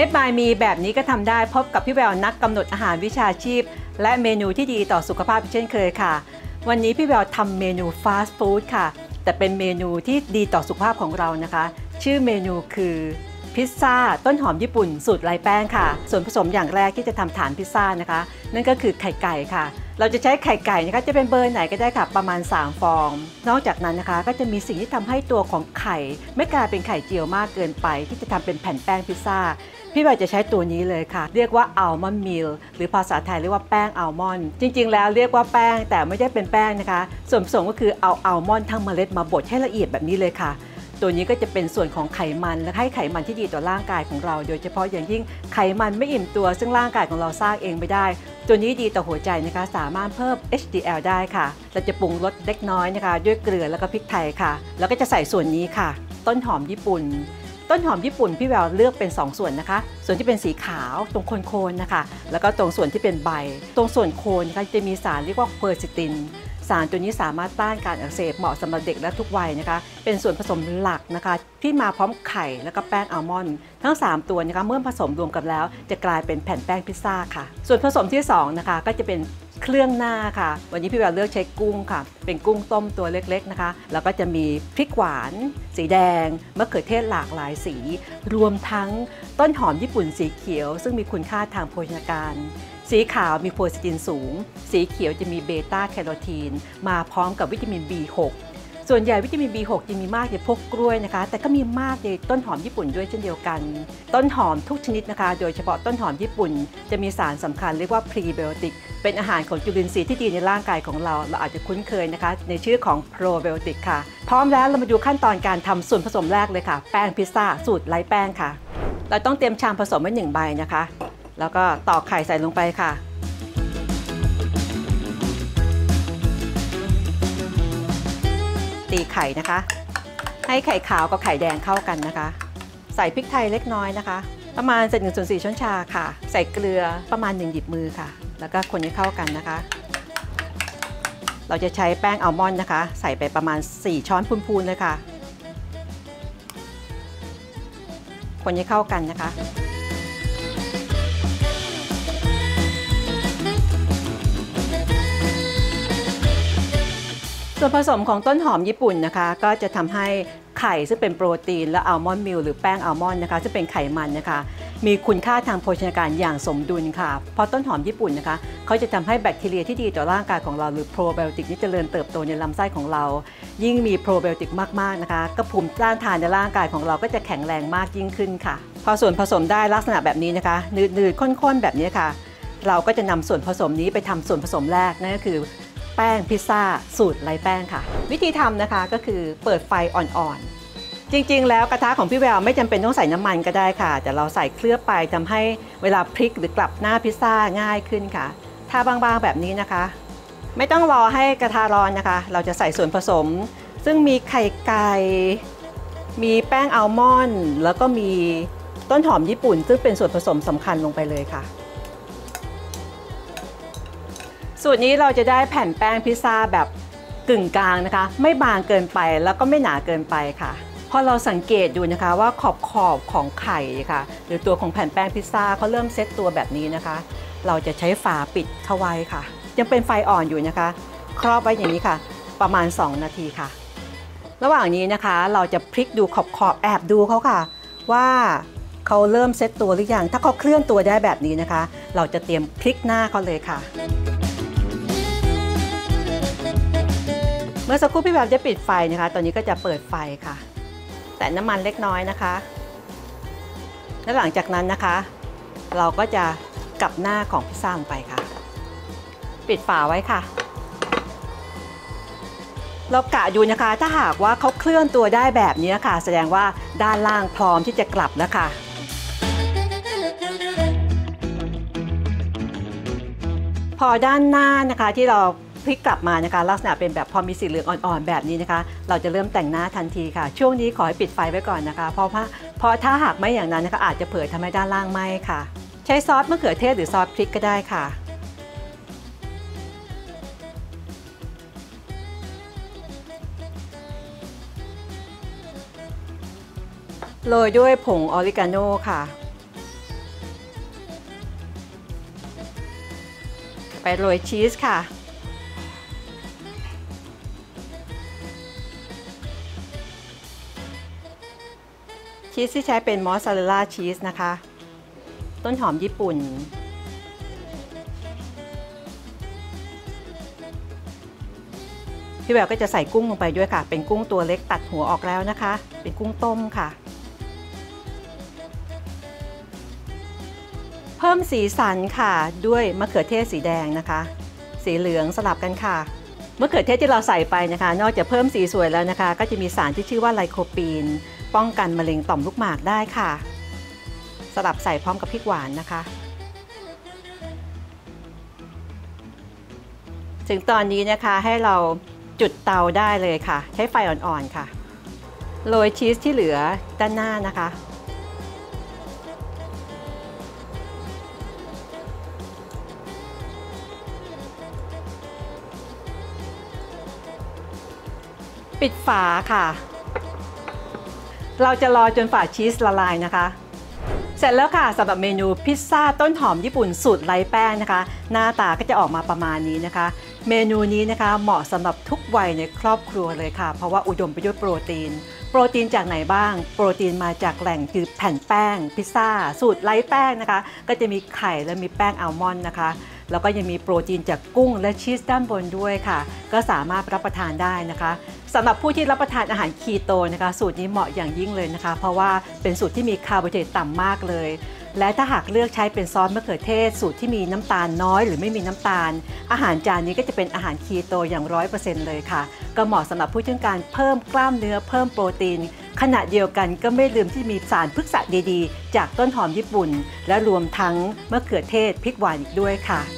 Made by Me แบบนี้ก็ทำได้พบกับพี่แววนักกำหนดอาหารวิชาชีพ และเมนูที่ดีต่อสุขภาพเช่นเคยค่ะ วันนี้พี่แววทำเมนูฟาสต์ฟู้ดค่ะ แต่เป็นเมนูที่ดีต่อสุขภาพของเรานะคะ ชื่อเมนูคือพิซซ่าต้นหอมญี่ปุ่นสูตรไร้แป้งค่ะ ส่วนผสมอย่างแรกที่จะทำฐานพิซซ่านะคะ นั่นก็คือไข่ไก่ค่ะ เราจะใช้ไข่ไก่นะคะจะเป็นเบอร์ไหนก็ได้ค่ะ ประมาณ 3 ฟอง นอกจากนั้นนะคะก็จะมีสิ่งที่ทำให้ตัวของไข่ ไม่กลายเป็นไข่เจียวมากเกินไป ที่จะทำเป็นแผ่นแป้งพิซซ่า พี่บจะใช้ตัวนี้เลยค่ะ เรียกว่าอัลมอนด์มิลหรือภาษาไทยเรียกว่าแป้งอัลมอนด์จริง ๆ แล้วเรียกว่าแป้งแต่ไม่ได้เป็นแป้งนะคะ ส่วนผสมก็คือเอาอัลมอนด์ทั้งเมล็ดมาบดให้ละเอียดแบบนี้เลยค่ะ ตัวนี้ก็จะเป็นส่วนของไขมันและให้ไขมันที่ดีต่อร่างกายของเรา โดยเฉพาะอย่างยิ่งไขมันไม่อิ่มตัว ซึ่งร่างกายของเราสร้างเองไม่ได้ ตัวนี้ดีต่อหัวใจนะคะ สามารถเพิ่ม HDL ได้ค่ะเราจะปรุงรสเล็กน้อยนะคะ ด้วยเกลือแล้วก็พริกไทยค่ะ แล้วก็จะใส่ส่วนนี้ค่ะ ต้นหอมญี่ปุ่น ต้นหอมญี่ปุ่นพี่แววเลือกเป็น 2 ส่วนนะคะ ส่วนที่เป็นสีขาวตรงโคนๆนะคะ แล้วก็ตรงส่วนที่เป็นใบ ตรงส่วนโคนนะคะจะมีสารเรียกว่าเพอร์ซิติน สารตัวนี้สามารถต้านการอักเสบเหมาะสำหรับเด็กและทุกวัยนะคะ เป็นส่วนผสมหลักนะคะ ที่มาพร้อมไข่แล้วก็แป้งอัลมอนด์ทั้ง 3 ตัวนะคะเมื่อผสมรวมกันแล้ว จะกลายเป็นแผ่นแป้งพิซซ่าค่ะ ส่วนผสมที่2นะคะก็จะเป็น เครื่องหน้าค่ะ วันนี้พี่แววเลือกใช้กุ้งค่ะ เป็นกุ้งต้มตัวเล็กๆนะคะ แล้วก็จะมีพริกหวาน สีแดงมะเขือเทศหลากหลายสี รวมทั้งต้นหอมญี่ปุ่นสีเขียว ซึ่งมีคุณค่าทางโภชนาการ สีขาวมีโพลิตินสูง สีเขียวจะมีเบต้าแคโรทีน มาพร้อมกับวิตามิน B6 ส่วนใหญ่วิตามิน B6 จะมีมากในพวกกล้วยนะคะ แต่ก็มีมากในต้นหอมญี่ปุ่นด้วยเช่นเดียวกัน ต้นหอมทุกชนิดนะคะ โดยเฉพาะต้นหอมญี่ปุ่น จะมีสารสำคัญเรียกว่าพรีไบโอติกเป็นอาหารของจุลินทรีย์ที่ดีในร่างกายของเรา เราอาจจะคุ้นเคยนะคะ ในชื่อของโปรไบโอติกค่ะ พร้อมแล้วเรามาดูขั้นตอนการทำส่วนผสมแรกเลยค่ะ แป้งพิซซ่าสูตรไร้แป้งค่ะ เราต้องเตรียมชามผสมไว้หนึ่งใบนะคะ แล้วก็ตอกไข่ใส่ลงไปค่ะ ตีไข่นะคะ ให้ไข่ขาวกับไข่แดงเข้ากันนะคะ ใส่พริกไทยเล็กน้อยนะคะ ประมาณเศษหนึ่งส่วนสี่ช้อนชาค่ะ ใส่เกลือประมาณหนึ่งหยิบมือค่ะ แล้วก็คนให้เข้ากันนะคะ เราจะใช้แป้งอัลมอนด์นะคะ ใส่ไปประมาณ 4 ช้อนพูนๆเลยค่ะ คนให้เข้ากันนะคะ ส่วนผสมของต้นหอมญี่ปุ่นนะคะ ก็จะทำให้ไข่ซึ่งเป็นโปรตีนและอัลมอนด์มิลหรือแป้งอัลมอนด์นะคะซึ่งเป็นไขมันนะคะ มีคุณค่าทางโภชนาการอย่างสมดุลค่ะ เพราะต้นหอมญี่ปุ่นนะคะเขาจะทำให้แบคทีเรียที่ดีต่อร่างกายของเราหรือโปรไบโอติกนี่เจริญเติบโตในลำไส้ของเรา ยิ่งมีโปรไบโอติกมากๆนะคะ ก็ภูมิต้านทานในร่างกายของเราก็จะแข็งแรงมากยิ่งขึ้นค่ะ พอส่วนผสมได้ลักษณะแบบนี้นะคะหนืดๆข้นๆแบบนี้ค่ะ เราก็จะนำส่วนผสมนี้ไปทำส่วนผสมแรกนั่นก็คือ แป้งพิซซ่าสูตรไร้แป้งค่ะ วิธีทำนะคะก็คือเปิดไฟอ่อนๆ จริงๆ แล้วกระทะของพี่แววไม่จำเป็นต้องใส่น้ำมันก็ได้ค่ะ แต่เราใส่เคลือบไปทำให้เวลาพลิกหรือกลับหน้าพิซซ่าง่ายขึ้นค่ะทาบางๆแบบนี้นะคะ ไม่ต้องรอให้กระทะร้อนนะคะ เราจะใส่ส่วนผสม ซึ่งมีไข่ไก่มีแป้งอัลมอนด์แล้วก็มีต้นหอมญี่ปุ่น ซึ่งเป็นส่วนผสมสำคัญลงไปเลยค่ะ สูตรนี้เราจะได้แผ่นแป้งพิซซ่าแบบกึ่งกลางนะคะ ไม่บางเกินไปแล้วก็ไม่หนาเกินไปค่ะพอเราสังเกตดูนะคะว่าขอบขอบของไข่ค่ะ หรือตัวของแผ่นแป้งพิซซ่าเขาเริ่มเซตตัวแบบนี้นะคะ เราจะใช้ฝาปิดเข้าไว้ค่ะ ยังเป็นไฟอ่อนอยู่นะคะ ครอบไว้อย่างนี้ค่ะ ประมาณ 2 นาทีค่ะ ระหว่างนี้นะคะเราจะพลิกดูขอบขอบแอบดูเขาค่ะ ว่าเขาเริ่มเซตตัวหรือยังถ้าเขาเคลื่อนตัวได้แบบนี้นะคะ เราจะเตรียมพลิกหน้าเขาเลยค่ะ เมื่อสักครู่พี่แบบจะปิดไฟนะคะ ตอนนี้ก็จะเปิดไฟค่ะ แต่น้ำมันเล็กน้อยนะคะ และหลังจากนั้นนะคะ เราก็จะกลับหน้าของพิซซ่าลงไปค่ะ ปิดฝาไว้ค่ะ เรากะดูนะคะ ถ้าหากว่าเขาเคลื่อนตัวได้แบบนี้ค่ะ แสดงว่าด้านล่างพร้อมที่จะกลับแล้วค่ะพอด้านหน้านะคะที่เรา พลิกกลับมานะคะ ลักษณะเป็นแบบพอมีสีเหลืองอ่อนๆแบบนี้นะคะ เราจะเริ่มแต่งหน้าทันทีค่ะ ช่วงนี้ขอให้ปิดไฟไว้ก่อนนะคะ เพราะว่าเพราะถ้าหากไม่อย่างนั้นนะคะอาจจะเผยทำให้ด้านล่างไหม้ค่ะ ใช้ซอสมะเขือเทศหรือซอสพริกก็ได้ค่ะโรยด้วยผงออริกาโน่ค่ะ ไปโรยชีสค่ะ ชีสที่ใช้เป็นมอสซาเรลล่าชีสนะคะ ต้นหอมญี่ปุ่น พี่แววก็จะใส่กุ้งลงไปด้วยค่ะ เป็นกุ้งตัวเล็กตัดหัวออกแล้วนะคะ เป็นกุ้งต้มค่ะ เพิ่มสีสันค่ะด้วยมะเขือเทศสีแดงนะคะ สีเหลืองสลับกันค่ะมะเขือเทศที่เราใส่ไปนะคะ นอกจากเพิ่มสีสวยแล้วนะคะ ก็จะมีสารที่ชื่อว่าไลโคปีน ป้องกันมะเร็งต่อมลูกหมากได้ค่ะ สลับใส่พร้อมกับพริกหวานนะคะ ถึงตอนนี้นะคะให้เราจุดเตาได้เลยค่ะ ใช้ไฟอ่อนๆค่ะ โรยชีสที่เหลือด้านหน้านะคะปิดฝาค่ะ เราจะรอจนฝาชีสละลายนะคะ เสร็จแล้วค่ะสำหรับเมนูพิซซ่าต้นหอมญี่ปุ่นสูตรไร้แป้งนะคะ หน้าตาก็จะออกมาประมาณนี้นะคะ เมนูนี้นะคะเหมาะสำหรับทุกวัยในครอบครัวเลยค่ะ เพราะว่าอุดมไปด้วยโปรตีน โปรตีนจากไหนบ้าง โปรตีนมาจากแหล่งคือแผ่นแป้ง พิซซ่า สูตรไร้แป้งนะคะ ก็จะมีไข่และมีแป้งอัลมอนด์นะคะแล้วก็ยังมีโปรตีนจากกุ้งและชีสด้านบนด้วยค่ะ ก็สามารถรับประทานได้นะคะ สำหรับผู้ที่รับประทานอาหารคีโตนะคะ สูตรนี้เหมาะอย่างยิ่งเลยนะคะ เพราะว่าเป็นสูตรที่มีคาร์โบไฮเดรตต่ำมากเลย และถ้าหากเลือกใช้เป็นซอสมะเขือเทศ สูตรที่มีน้ำตาลน้อย หรือไม่มีน้ำตาล อาหารจานนี้ก็จะเป็นอาหารคีโตอย่างร้อยเปอร์เซ็นต์เลยค่ะ ก็เหมาะสำหรับผู้ที่ต้องการเพิ่มกล้ามเนื้อเพิ่มโปรตีน ขณะเดียวกันก็ไม่ลืมที่มีสารพฤกษะดีๆ จากต้นหอมญี่ปุ่น และรวมทั้งมะเขือเทศพริกหวานอีกด้วยค่ะ